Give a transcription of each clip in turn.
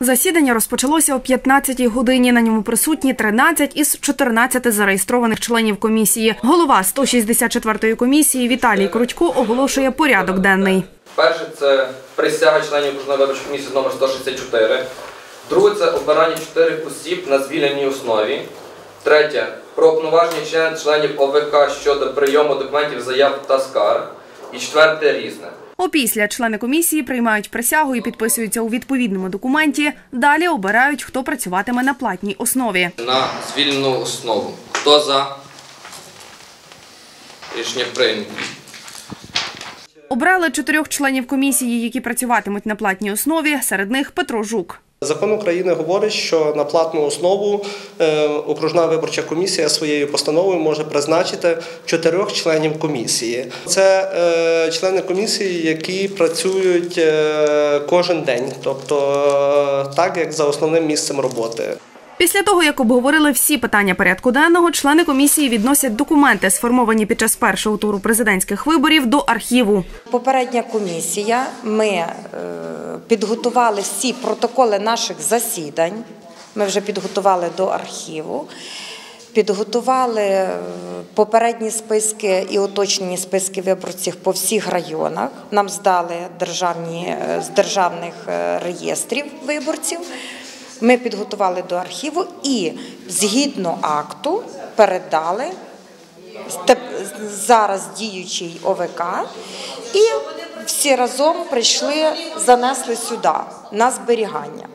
Засідання розпочалося о 15-й годині. На ньому присутні 13 із 14 зареєстрованих членів комісії. Голова 164-ї комісії Віталій Крутько оголошує порядок денний. Перше це присяга членів окружної виборчої комісії номер 164. Друге це обирання чотирьох осіб на звільненій основі. Третє про повноваження членів ОВК щодо прийому документів, заяв та скарг. І четверте різне. Опісля члени комісії приймають присягу і підписуються у відповідному документі. Далі обирають, хто працюватиме на платній основі. На звільнену основу. Хто за? Рішення прийнято. Обрали чотирьох членів комісії, які працюватимуть на платній основі. Серед них Петро Жук. Закон України говорить, що на платну основу е, окружна виборча комісія своєю постановою може призначити чотирьох членів комісії. Це е, члени комісії, які працюють е, кожен день, тобто так як за основним місцем роботи. Після того, як обговорили всі питання порядку денного, члени комісії відносять документи, сформовані під час першого туру президентських виборів, до архіву. Попередня комісія. Ми е, підготували всі протоколи наших засідань. Ми вже підготували до архіву. Підготували е, попередні списки і уточнені списки виборців по всіх районах. Нам здали державні, е, з державних реєстрів виборців. Ми підготували до архіву і згідно акту передали Теп- зараз діючий ОВК, і всі разом прийшли, занесли сюди на зберігання.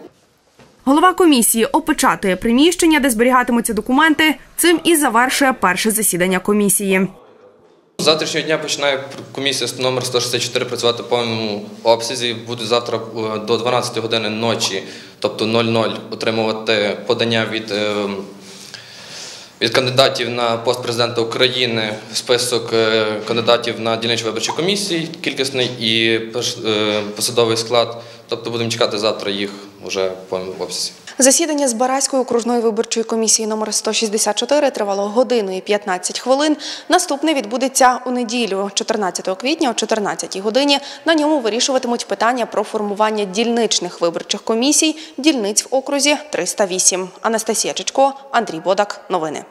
Голова комісії опечатує приміщення, де зберігатимуться документи. Цим і завершує перше засідання комісії. З завтрашнього дня починає комісія з номер 164 працювати в повному обсязі. Буде завтра е, до 12 години ночі, тобто 00, отримувати подання від, е, від кандидатів на пост президента України, список е, кандидатів на дільничі виборчі комісії, кількісний і е, посадовий склад. Тобто будемо чекати завтра їх вже в обсязі. Засідання з Бараської окружної виборчої комісії номер 164 тривало годину і 15 хвилин. Наступне відбудеться у неділю, 14 квітня о 14 годині. На ньому вирішуватимуть питання про формування дільничних виборчих комісій, дільниць в окрузі 308. Анастасія Чичко, Андрій Бодак. Новини.